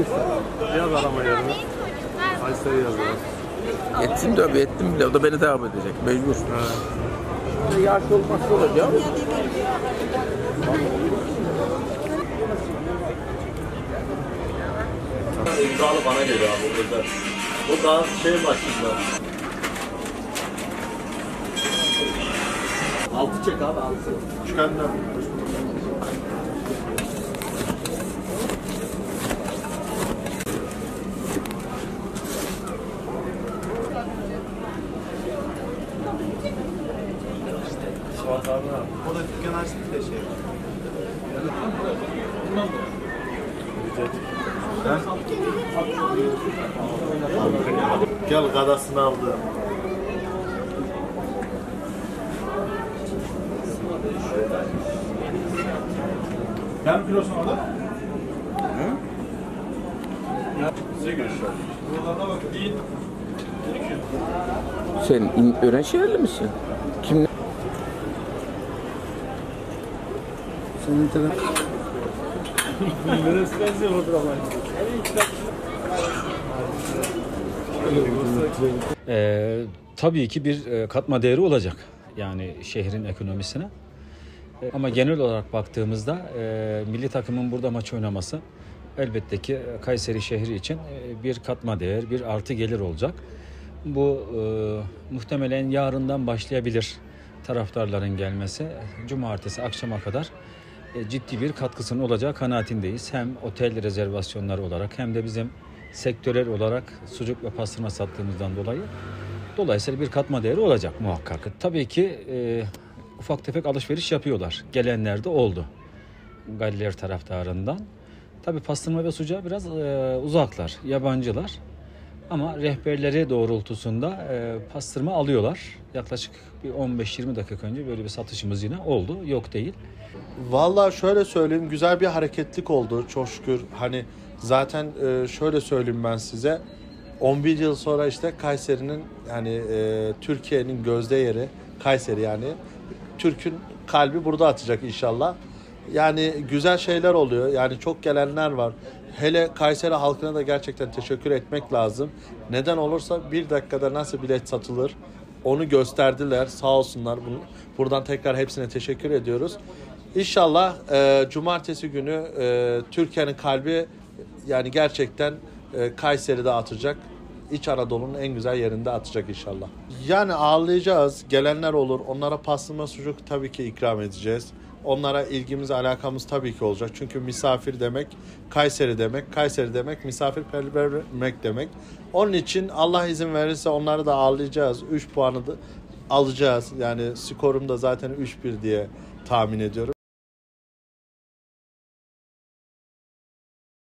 göster. Yaz arama yerine. Kayseri yazıyor. Ettim de ettim bile. O da beni devam edecek. Mecbur. Evet. Yaş olmazsa olacak. İmzalı bana geliyor abi özel. O daha şey başında. Altı çek abi altı. Çıkanlar. O da dükkan açtı bir de şey. Gel kadasını aldı. Ben kilosunu aldım. Size görüşürüz. Buralarda bak değil. Sen öğren şehirli misin? Kim? Senin telefon. Neresi benziyor fotoğraflar? Ee, tabii ki bir e, katma değeri olacak yani şehrin ekonomisine. E, Ama genel olarak baktığımızda e, milli takımın burada maç oynaması elbette ki Kayseri şehri için e, bir katma değer, bir artı gelir olacak. Bu e, muhtemelen yarından başlayabilir taraftarların gelmesi. Cumartesi akşama kadar e, ciddi bir katkısının olacağı kanaatindeyiz. Hem otel rezervasyonları olarak hem de bizim sektörel olarak sucuk ve pastırma sattığımızdan dolayı dolayısıyla bir katma değeri olacak muhakkak. Tabii ki e, ufak tefek alışveriş yapıyorlar. Gelenler de oldu. Galler taraftarından. Tabii pastırma ve sucuğa biraz e, uzaklar, yabancılar. Ama rehberleri doğrultusunda e, pastırma alıyorlar. Yaklaşık bir 15-20 dakika önce böyle bir satışımız yine oldu. Yok değil. Vallahi şöyle söyleyeyim güzel bir hareketlik oldu çok şükür. Hani zaten e, şöyle söyleyeyim ben size 11 yıl sonra işte Kayseri'nin yani e, Türkiye'nin gözde yeri Kayseri yani Türk'ün kalbi burada atacak inşallah. Yani güzel şeyler oluyor. Yani çok gelenler var. Hele Kayseri halkına da gerçekten teşekkür etmek lazım. Neden olursa bir dakikada nasıl bilet satılır onu gösterdiler. Sağ olsunlar. Buradan tekrar hepsine teşekkür ediyoruz. İnşallah e, cumartesi günü e, Türkiye'nin kalbi yani gerçekten e, Kayseri'de atacak. İç Anadolu'nun en güzel yerinde atacak inşallah. Yani ağırlayacağız. Gelenler olur. Onlara pastırma sucuk tabii ki ikram edeceğiz. Onlara ilgimiz, alakamız tabii ki olacak. Çünkü misafir demek Kayseri demek. Kayseri demek misafirpervermek demek. Onun için Allah izin verirse onları da ağırlayacağız. 3 puanı da alacağız. Yani skorum da zaten 3-1 diye tahmin ediyorum.